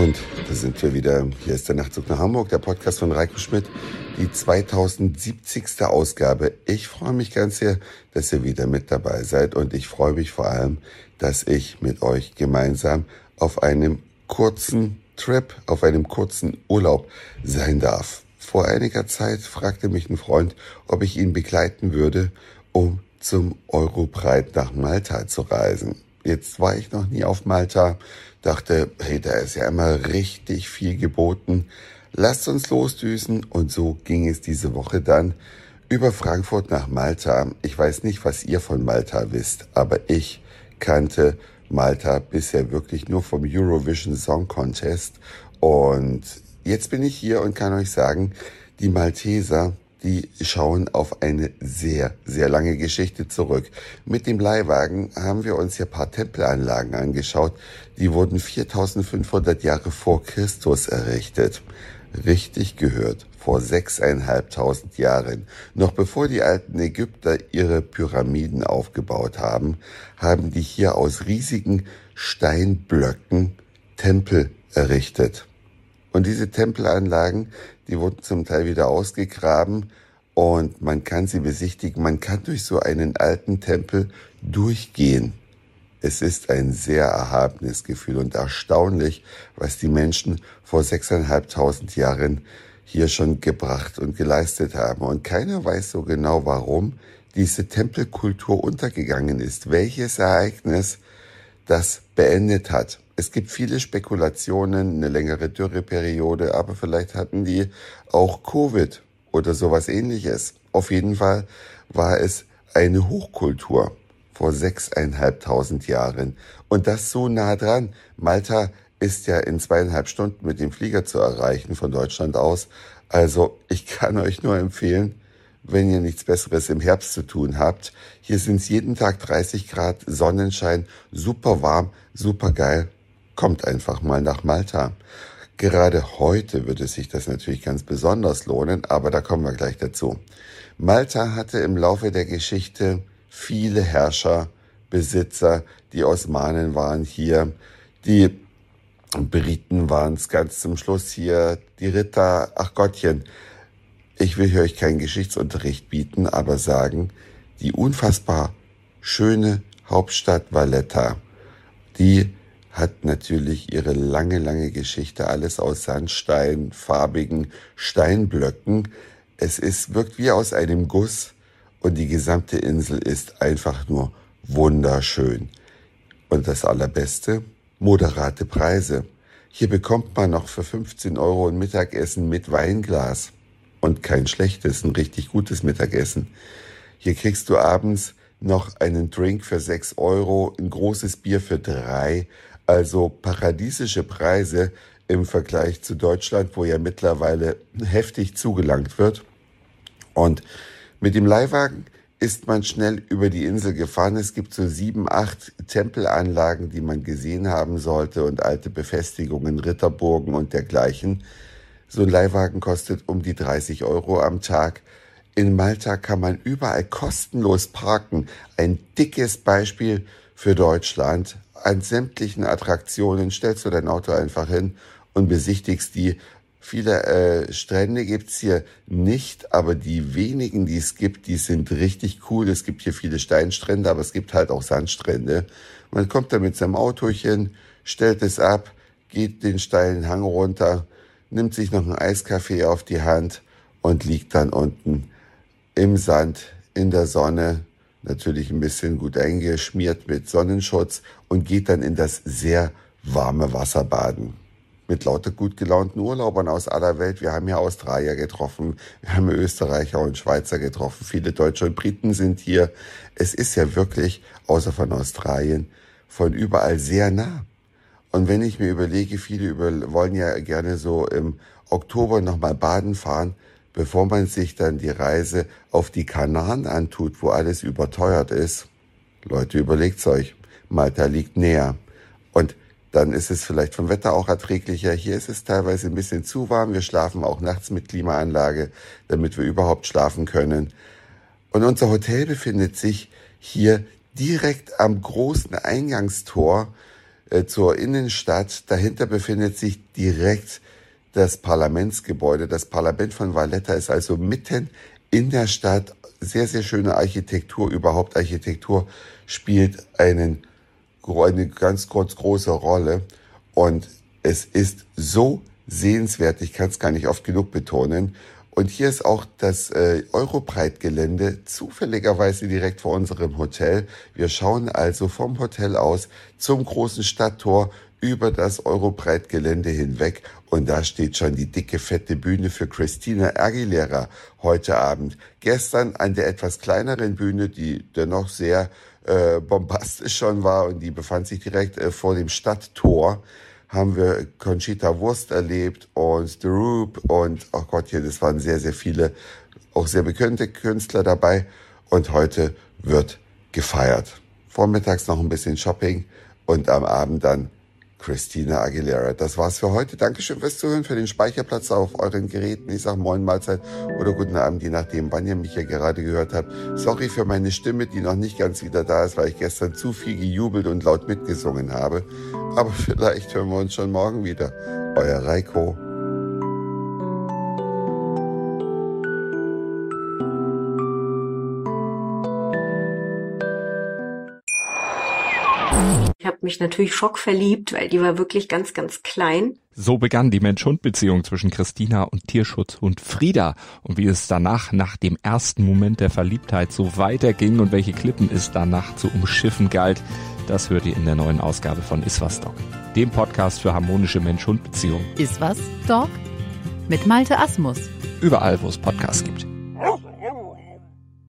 Und da sind wir wieder. Hier ist der Nachtzug nach Hamburg, der Podcast von Reiko Schmidt, die 2070. Ausgabe. Ich freue mich ganz sehr, dass ihr wieder mit dabei seid und ich freue mich vor allem, dass ich mit euch gemeinsam auf einem kurzen Trip, auf einem kurzen Urlaub sein darf. Vor einiger Zeit fragte mich ein Freund, ob ich ihn begleiten würde, um zum Eurobreit nach Malta zu reisen. Jetzt war ich noch nie auf Malta, dachte, hey, da ist ja immer richtig viel geboten. Lasst uns losdüsen und so ging es diese Woche dann über Frankfurt nach Malta. Ich weiß nicht, was ihr von Malta wisst, aber ich kannte Malta bisher wirklich nur vom Eurovision Song Contest und jetzt bin ich hier und kann euch sagen, die Malteser die schauen auf eine sehr, sehr lange Geschichte zurück. Mit dem Leihwagen haben wir uns hier paar Tempelanlagen angeschaut. Die wurden 4500 Jahre vor Christus errichtet. Richtig gehört, vor sechseinhalbtausend Jahren. Noch bevor die alten Ägypter ihre Pyramiden aufgebaut haben, haben die hier aus riesigen Steinblöcken Tempel errichtet. Und diese Tempelanlagen, die wurden zum Teil wieder ausgegraben und man kann sie besichtigen. Man kann durch so einen alten Tempel durchgehen. Es ist ein sehr erhabenes Gefühl und erstaunlich, was die Menschen vor sechseinhalbtausend Jahren hier schon gebracht und geleistet haben. Und keiner weiß so genau, warum diese Tempelkultur untergegangen ist, welches Ereignis das beendet hat. Es gibt viele Spekulationen, eine längere Dürreperiode, aber vielleicht hatten die auch Covid oder sowas ähnliches. Auf jeden Fall war es eine Hochkultur vor sechseinhalbtausend Jahren. Und das so nah dran. Malta ist ja in zweieinhalb Stunden mit dem Flieger zu erreichen von Deutschland aus. Also ich kann euch nur empfehlen, wenn ihr nichts Besseres im Herbst zu tun habt. Hier sind es jeden Tag 30 Grad, Sonnenschein, super warm, super geil kommt einfach mal nach Malta. Gerade heute würde sich das natürlich ganz besonders lohnen, aber da kommen wir gleich dazu. Malta hatte im Laufe der Geschichte viele Herrscher, Besitzer, die Osmanen waren hier, die Briten waren es ganz zum Schluss hier, die Ritter, ach Gottchen. Ich will hier euch keinen Geschichtsunterricht bieten, aber sagen, die unfassbar schöne Hauptstadt Valletta, die hat natürlich ihre lange, lange Geschichte, alles aus Sandstein, farbigen Steinblöcken. Es ist, wirkt wie aus einem Guss und die gesamte Insel ist einfach nur wunderschön. Und das Allerbeste, moderate Preise. Hier bekommt man noch für 15 Euro ein Mittagessen mit Weinglas. Und kein schlechtes, ein richtig gutes Mittagessen. Hier kriegst du abends noch einen Drink für 6 Euro, ein großes Bier für 3 also paradiesische Preise im Vergleich zu Deutschland, wo ja mittlerweile heftig zugelangt wird. Und mit dem Leihwagen ist man schnell über die Insel gefahren. Es gibt so sieben, acht Tempelanlagen, die man gesehen haben sollte und alte Befestigungen, Ritterburgen und dergleichen. So ein Leihwagen kostet um die 30 Euro am Tag. In Malta kann man überall kostenlos parken. Ein dickes Beispiel für Deutschland an sämtlichen Attraktionen stellst du dein Auto einfach hin und besichtigst die. Viele äh, Strände gibt's hier nicht, aber die wenigen, die es gibt, die sind richtig cool. Es gibt hier viele Steinstrände, aber es gibt halt auch Sandstrände. Man kommt da mit seinem Autochen, stellt es ab, geht den steilen Hang runter, nimmt sich noch einen Eiskaffee auf die Hand und liegt dann unten im Sand, in der Sonne, natürlich ein bisschen gut eingeschmiert mit Sonnenschutz und geht dann in das sehr warme Wasser baden. Mit lauter gut gelaunten Urlaubern aus aller Welt. Wir haben hier Australier getroffen, wir haben Österreicher und Schweizer getroffen, viele Deutsche und Briten sind hier. Es ist ja wirklich, außer von Australien, von überall sehr nah. Und wenn ich mir überlege, viele über, wollen ja gerne so im Oktober nochmal baden fahren, bevor man sich dann die Reise auf die Kanaren antut, wo alles überteuert ist. Leute, überlegt's euch. Malta liegt näher. Und dann ist es vielleicht vom Wetter auch erträglicher. Hier ist es teilweise ein bisschen zu warm. Wir schlafen auch nachts mit Klimaanlage, damit wir überhaupt schlafen können. Und unser Hotel befindet sich hier direkt am großen Eingangstor äh, zur Innenstadt. Dahinter befindet sich direkt das Parlamentsgebäude. Das Parlament von Valletta ist also mitten in der Stadt. Sehr, sehr schöne Architektur. Überhaupt Architektur spielt einen, eine ganz kurz große Rolle. Und es ist so sehenswert. Ich kann es gar nicht oft genug betonen. Und hier ist auch das äh, Eurobreit-Gelände zufälligerweise direkt vor unserem Hotel. Wir schauen also vom Hotel aus zum großen Stadttor über das Eurobreit-Gelände hinweg. Und da steht schon die dicke, fette Bühne für Christina Aguilera heute Abend. Gestern an der etwas kleineren Bühne, die dennoch sehr äh, bombastisch schon war und die befand sich direkt äh, vor dem Stadttor haben wir Conchita Wurst erlebt und The Roop und, oh Gott, hier, das waren sehr, sehr viele, auch sehr bekannte Künstler dabei. Und heute wird gefeiert. Vormittags noch ein bisschen Shopping und am Abend dann Christina Aguilera. Das war's für heute. Dankeschön fürs Zuhören, für den Speicherplatz auf euren Geräten. Ich sag Moin Mahlzeit oder guten Abend, je nachdem, wann ihr mich ja gerade gehört habt. Sorry für meine Stimme, die noch nicht ganz wieder da ist, weil ich gestern zu viel gejubelt und laut mitgesungen habe. Aber vielleicht hören wir uns schon morgen wieder. Euer Reiko. Ich habe mich natürlich schockverliebt, weil die war wirklich ganz, ganz klein. So begann die Mensch-Hund-Beziehung zwischen Christina und Tierschutzhund Frieda. Und wie es danach, nach dem ersten Moment der Verliebtheit, so weiterging und welche Klippen es danach zu umschiffen galt, das hört ihr in der neuen Ausgabe von Iswas Dog, dem Podcast für harmonische Mensch-Hund-Beziehungen. Iswas Dog? Mit Malte Asmus. Überall, wo es Podcasts gibt.